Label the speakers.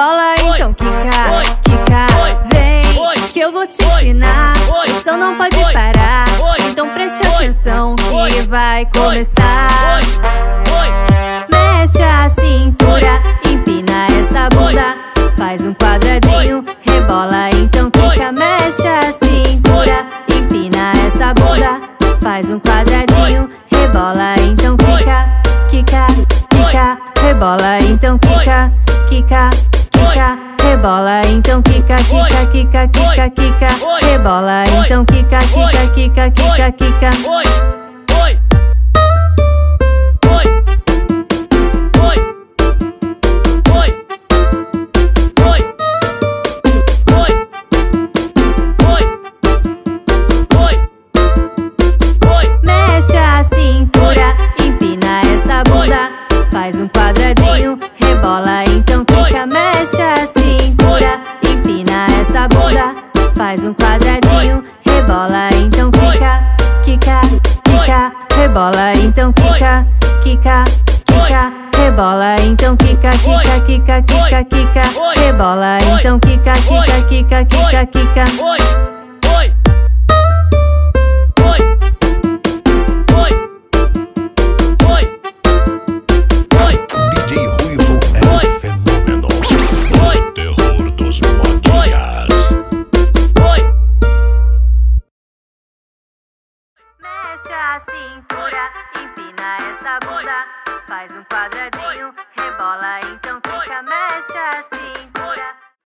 Speaker 1: rebola então quica, quica, vem que eu vou te ensinar. O som não pode parar, então preste atenção que vai começar. Mexe a cintura, empina essa bunda, faz um quadradinho, rebola então quica, mexe a cintura, empina essa bunda, faz um quadradinho, rebola então quica, quica rebola, então quica, quica, quica, rebola, então quica, quica, quica, quica, quica, rebola, então quica, quica, quica, quica, quica. Faz um quadradinho, rebola, então quica, quica, quica, rebola, então quica, quica, quica, rebola, então quica, quica, quica, quica, quica, rebola, então quica, quica, quica, quica, quica. Cintura, empina essa bunda, faz um quadradinho,